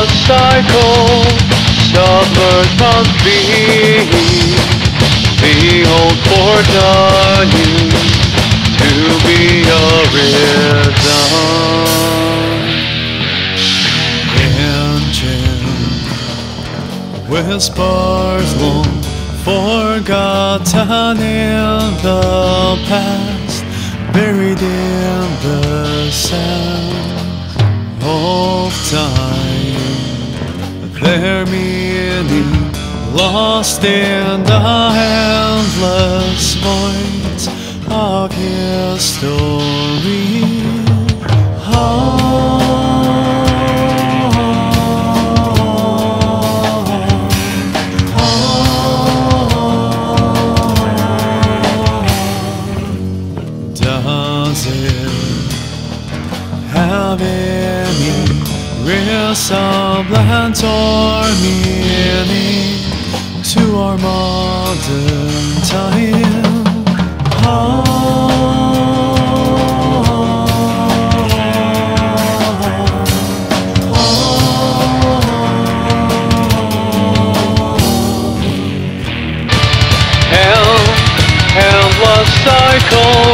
love cycle suffered complete. Behold, for none to be a rhythm. Engine whispers long forgotten in the past, buried in the sand of time there merely lost in the endless void of history. Oh. Does it have any Real semblance or meaning to our modern time. Oh. cycle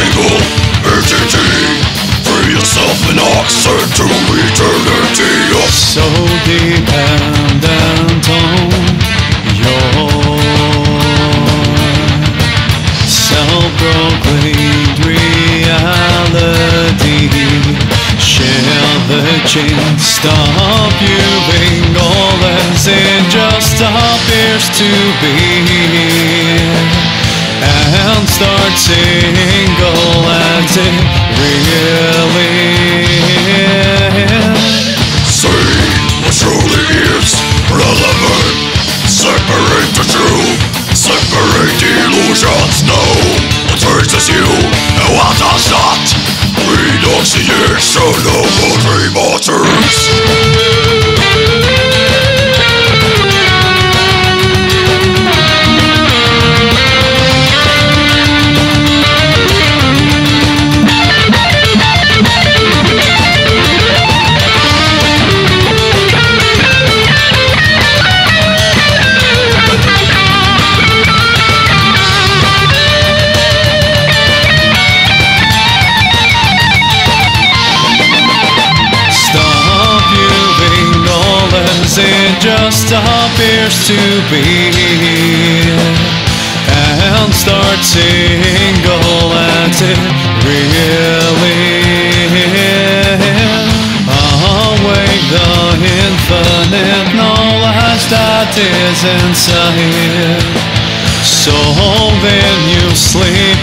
single entity Free yourself and oxen to eternity. So dependent on your Self-proclaimed reality. Share the chain, stop viewing all as it just appears to be. And start as it really. See what truly is relevant? Separate the truth Separate the illusions Know what traces you and what does not. Renunciation of all dream alters to And start all as it really Awake the infinite knowledge that is inside so then you sleeping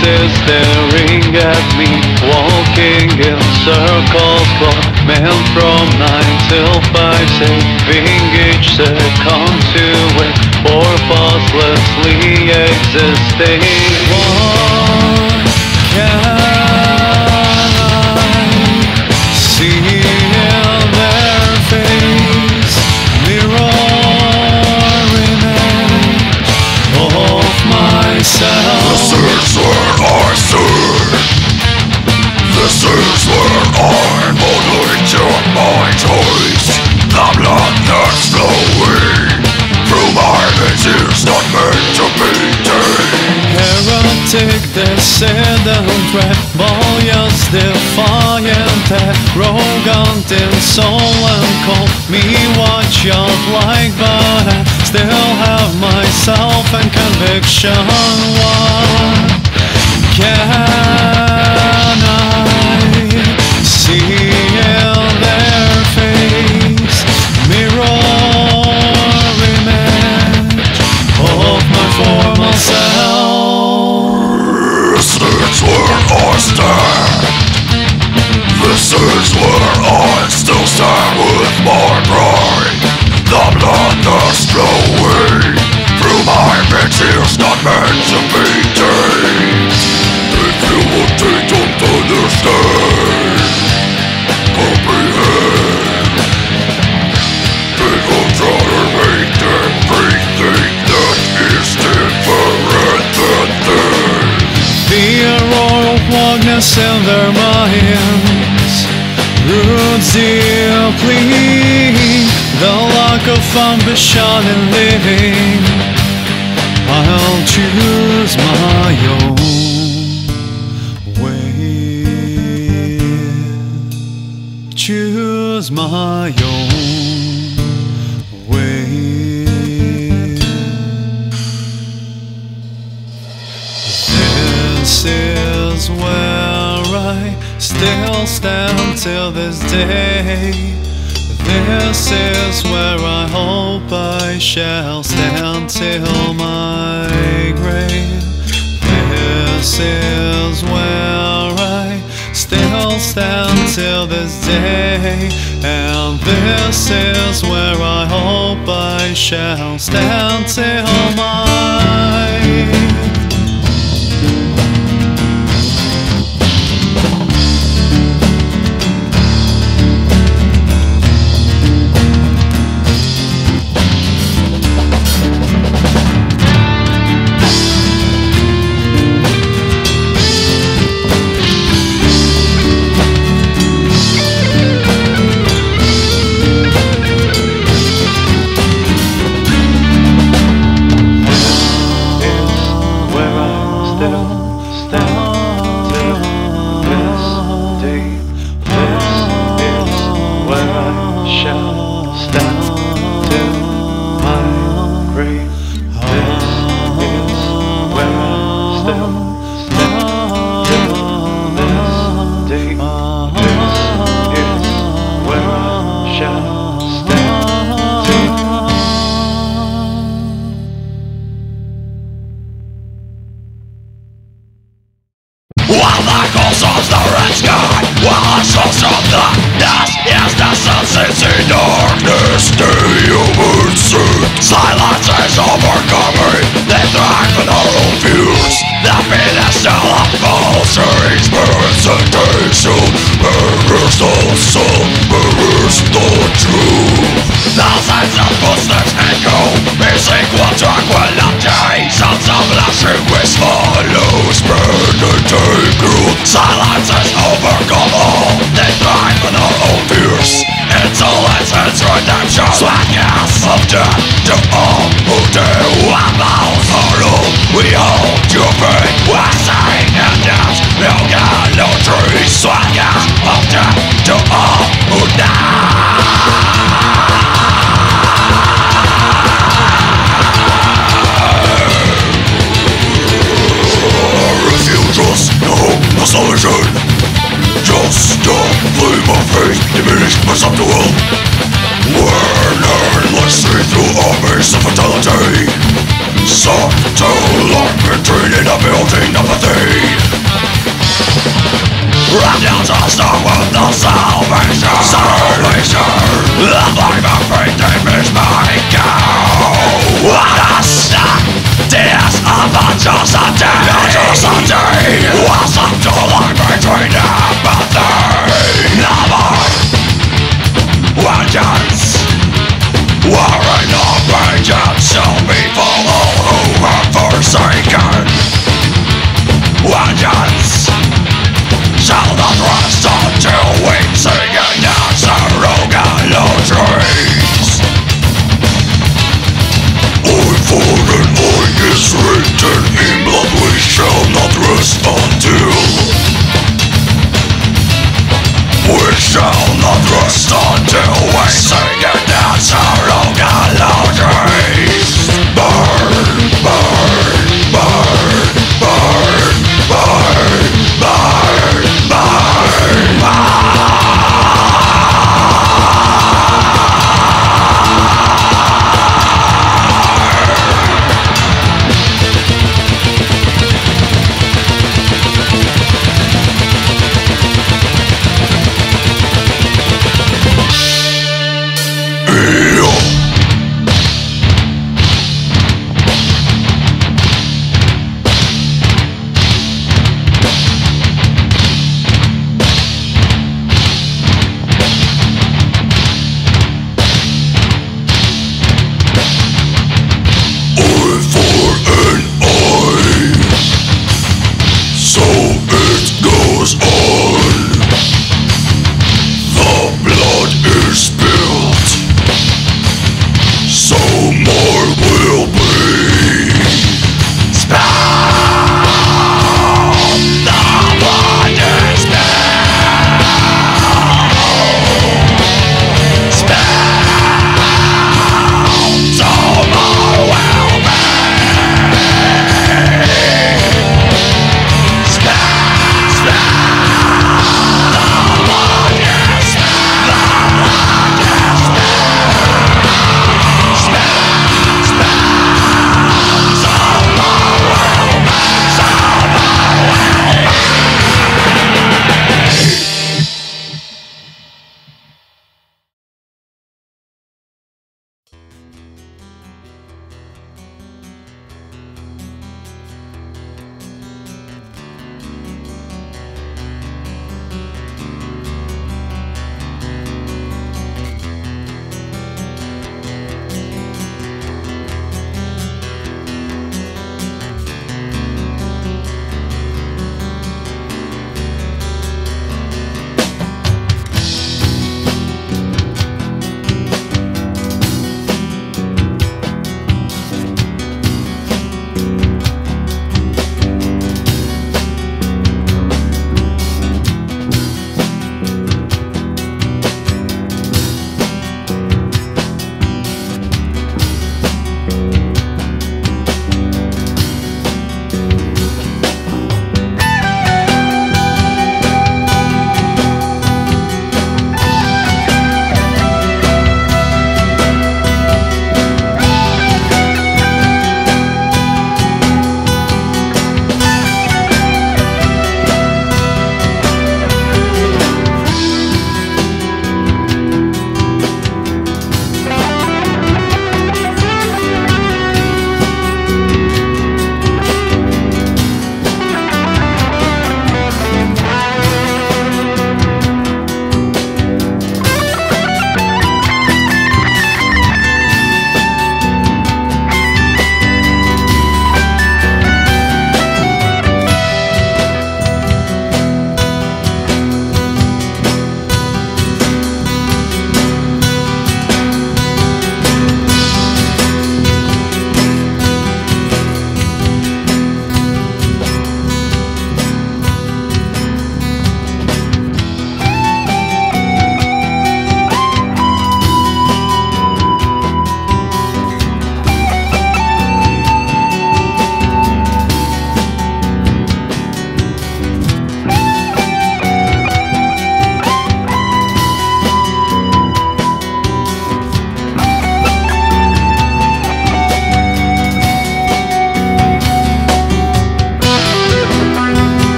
Faces staring at me Walking in circles for men from 9 till 5 Saving each second to wait Purposelessly existing. What can This is where I boldly to my choice. The blood that's flowing through my veins is not meant to be tamed. Heretic descendant rebellious defiant arrogant in soul and call me what you'd like but I still have myself and conviction what can is not meant to be tamed. If you would take don't understand, comprehend. People try to make everything that is different than them. The aurora of wokeness in their minds roots deeply the lack of ambition in living. I'll choose my own way. Choose my own way. This is where I still stand till this day. This is where I hope I shall stand till my is where I still stand till this day. And this is where I hope I shall stand till my of footsteps echo Missing one tranquility Sounds of lashing which follows Meditate Silence has overcome all They thrive in their own fears Insolence and redemption Slackness of death To all who hollow We hold No Slackness of death Flame of I endlessly through armies of fatality Some too long been in a building apathy I'm now with the salvation Salvation Life of faith is my goal Tears of atrocity Atrocity Was up to between apathy Never Vengeance Warring Shall forsaken Vengeance Shall not rest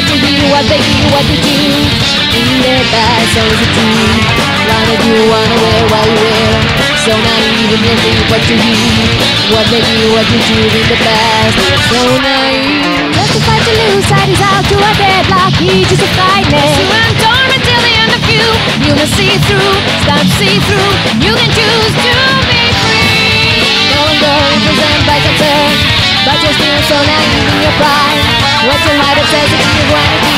To what you hear, what they hear, what you do In their bag, so listen to Find if you wanna wear you wear So naive in your sleeve, what you What they hear, what you do in the past so naive to fight to lose, sight is out to a deadlock He's just a frightening Soon dorm until the end of you. You must see through, to see through You can choose to be free. No longer represented by concern But you're still so naive in your pride. What your light says it's your vanity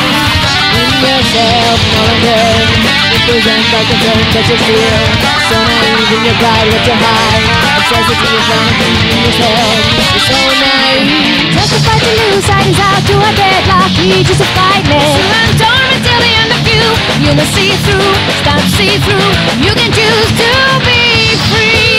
In yourself, no longer represented by concern But you're still so naive in your pride What you hide Obsessed with your vanity in yourself. You're so naive. Justified to lose is out to a deadlock. He's just a frightening Soon dorm until the end of you. You must see through, start to see through. You can choose to be free.